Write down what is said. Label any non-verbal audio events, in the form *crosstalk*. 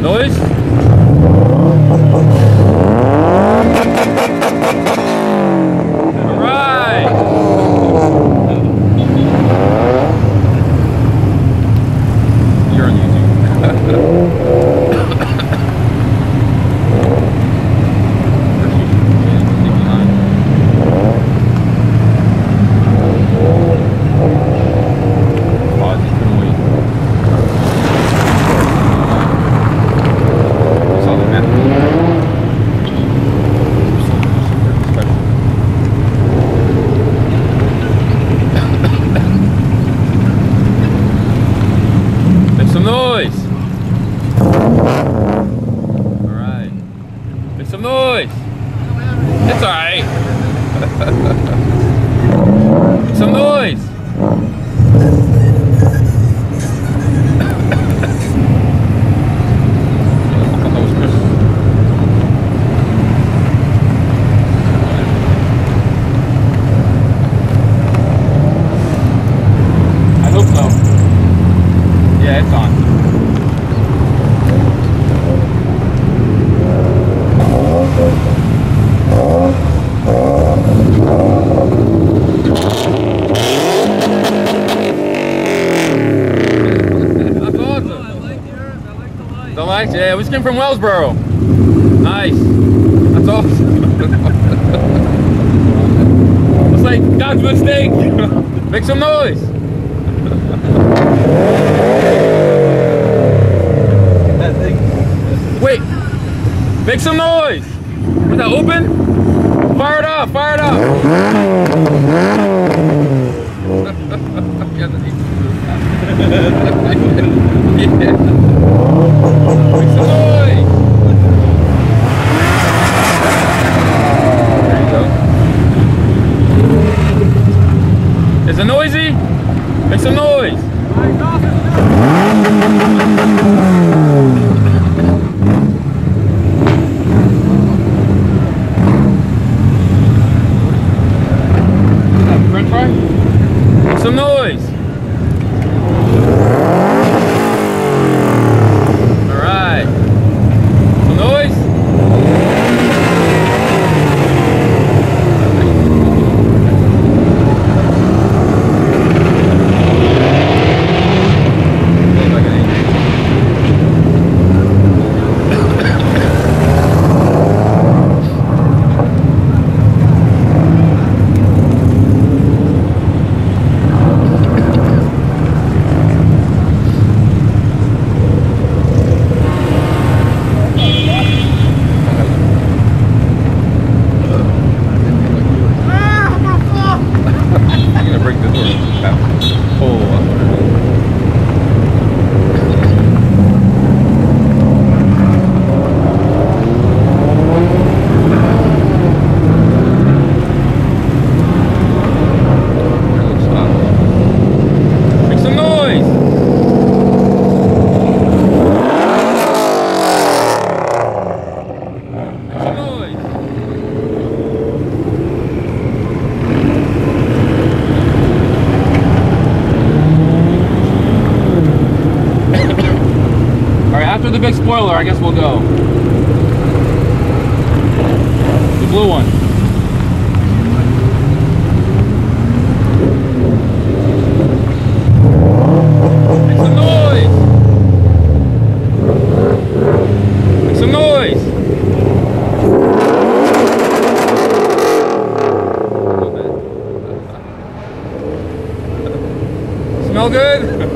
Noise? Alright! You're on YouTube. Pause, you couldn't wait. Saw the map. Make some noise. All right. Make some noise. It's all right. *laughs* Some noise. I thought that was Chris. I hope so. Yeah, it's on. That's awesome. I like yours. I like the light. Yeah, we just came from Wellsboro. Nice. That's awesome. *laughs* Looks like God's mistake. *laughs* Make some noise. That thing. Wait. Make some noise. Was that open? Fire it up. Fire it up. *laughs* yeah. It noisy? Make some noise. Some noise. the big spoiler, I guess we'll go. The blue one. smell good?